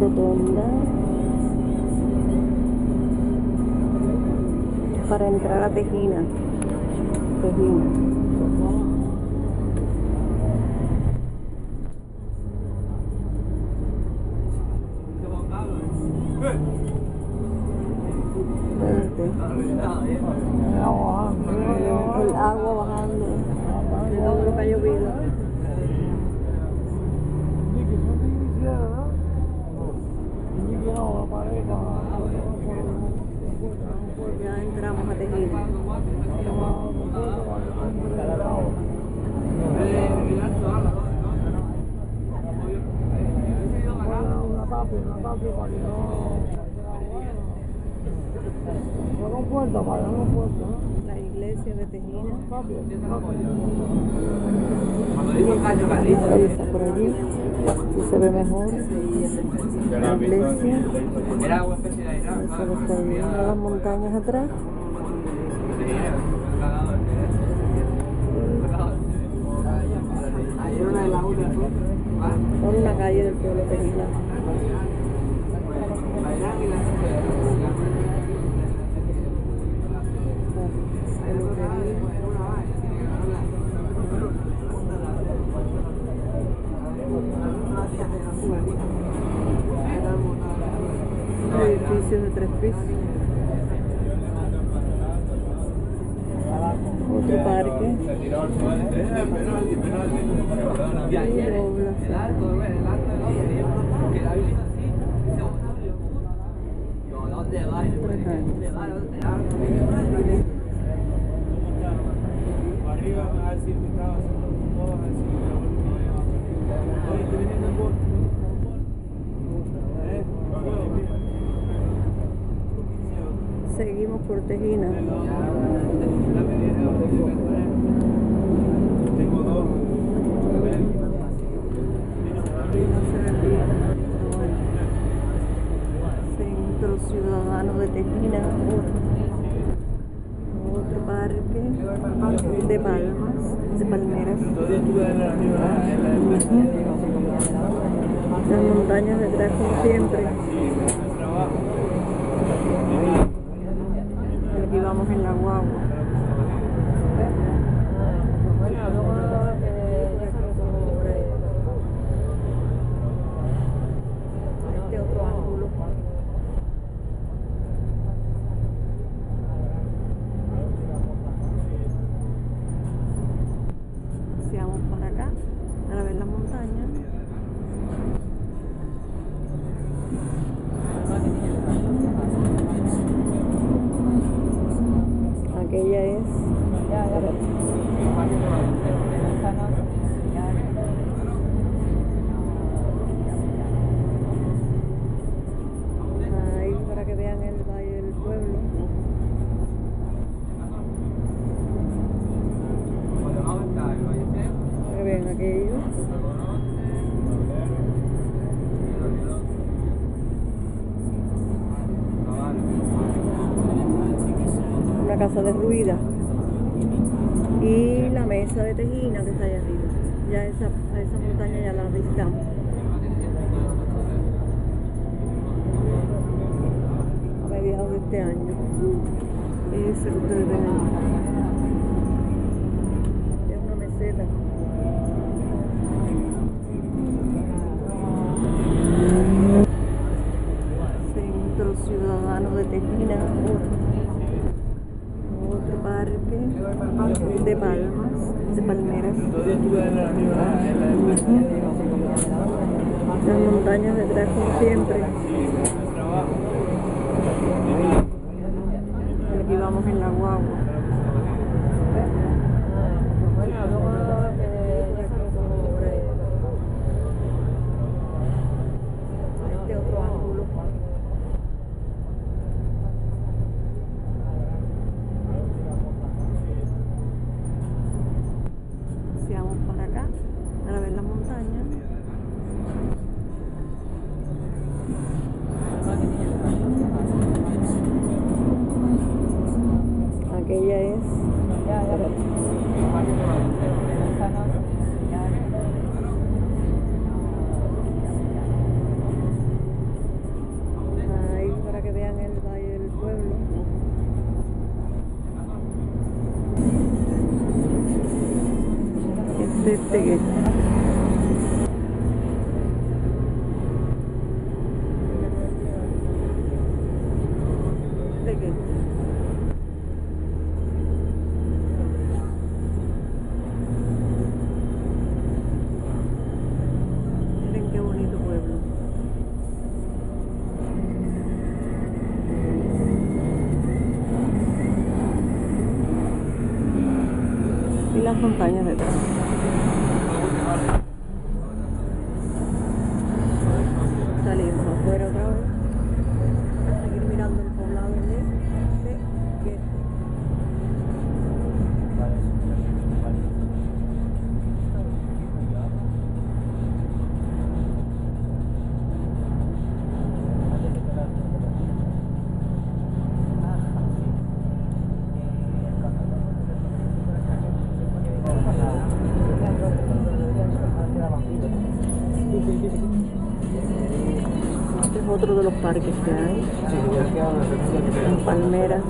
rotonda para entrar a Tejina. Tejina. La iglesia de Tejina. Está por allí. se ve mejor. La iglesia. Las montañas atrás. Seguimos por Tejina. de palmas, de palmeras. Las montañas de Drácula siempre. Casa derruida. Y la mesa de Tejina que está allá arriba. Ya esa, esa montaña ya la visitamos. A mediados de este año. Ese que ustedes ven. Es una meseta. Centro Ciudadano de Tejina. De palmas, de palmeras. Las montañas detrás como siempre. Aquí vamos en la guagua. Este otro ángulo. Paseamos para acá para ver la montaña. Aquella es. Ahí para que vean el valle del pueblo. Teguet. Teguet. Miren qué bonito pueblo. Y las montañas De los parques que hay. En Palmeras.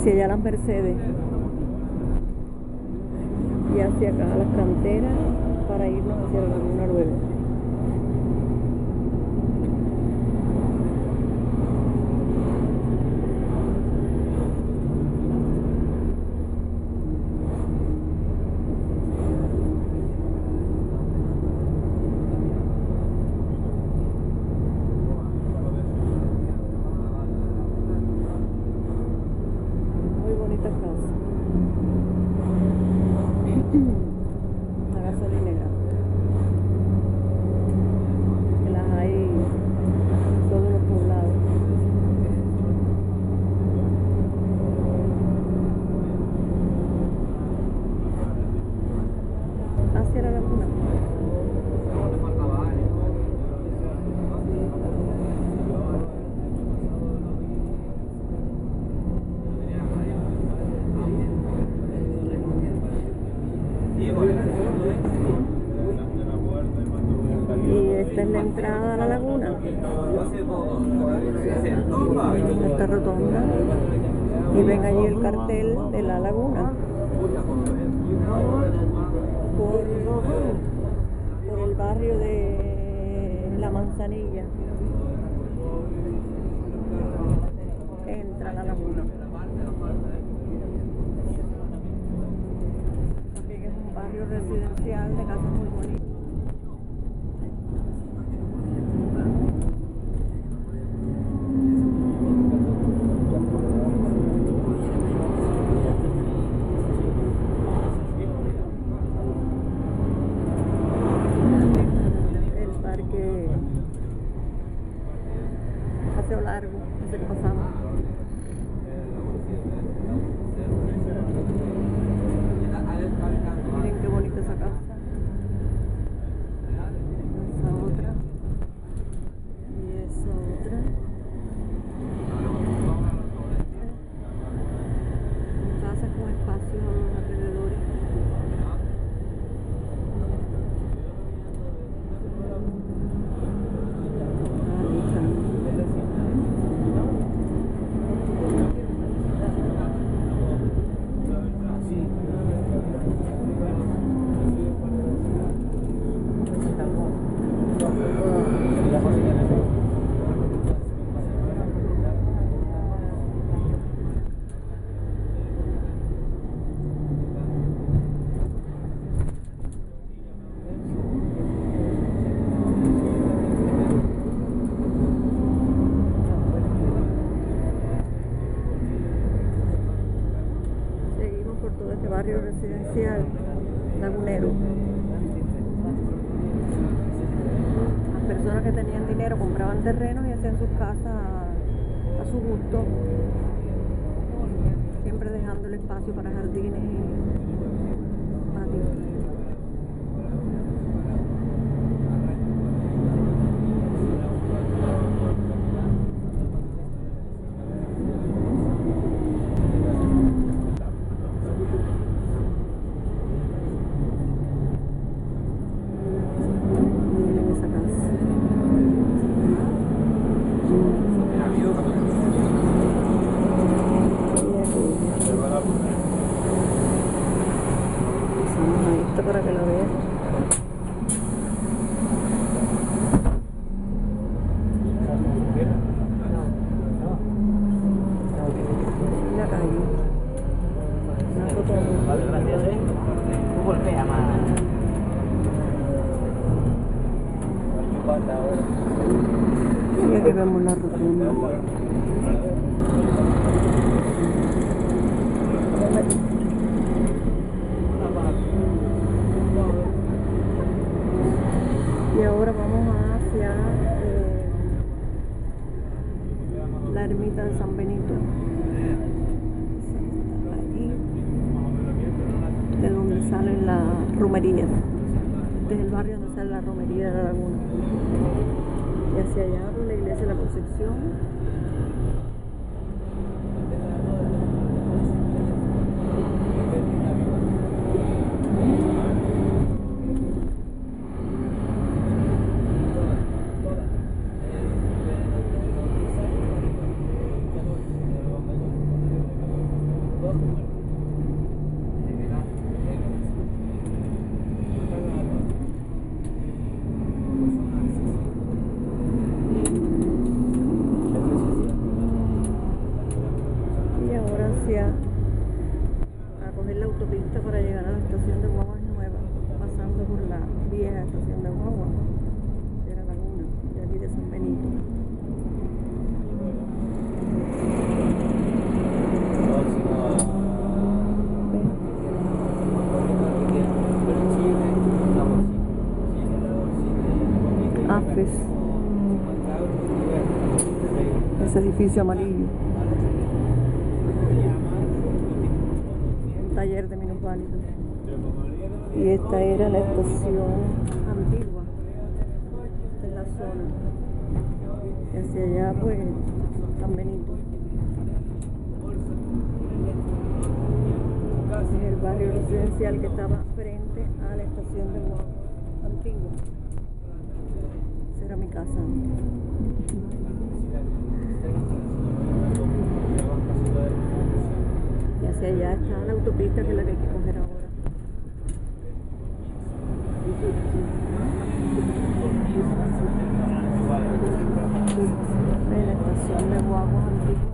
Hacia allá las Mercedes. Y hacia acá las canteras para irnos hacia la Laguna luego. Muy bonita casa. Una gasolinera. Que las hay en todos los poblados. Hacia la laguna. Y esta es la entrada a la laguna. Esta rotonda. Y ven allí el cartel de la laguna. Por, el barrio de La Manzanilla. Entra a la laguna. Aquí es un barrio residencial de casas muy bonitas. el parque Paseo Largo, ese que pasamos. Miren qué bonita esa casa. Esa otra. Y esa otra. Casas con espacio alrededor. Ahí están. Seguimos por todo este residencial lagunero. Las personas que tenían dinero compraban terrenos y hacían sus casas a, a su gusto, siempre dejando el espacio para jardines y patios. Miren esa casa. Pasamos a esto para que lo vean. La calle. Una rotonda. gracias, ¿eh? Tú golpea más. Y aquí vemos la rotonda. Y ahora vamos hacia eh, la ermita de San Benito. Allí, de donde salen las romerías. Es el barrio donde sale la romería de la laguna. Hacia allá, la iglesia de la Concepción. Edificio amarillo. Un taller de minusválidos. Y esta era la estación antigua en la zona. Y hacia allá, pues, San Benito. Es el barrio residencial que estaba frente a la estación de guagua antigua. Esa era mi casa. Y hacia allá está la autopista que es la que hay que coger ahora. Ve la estación de guagua antigua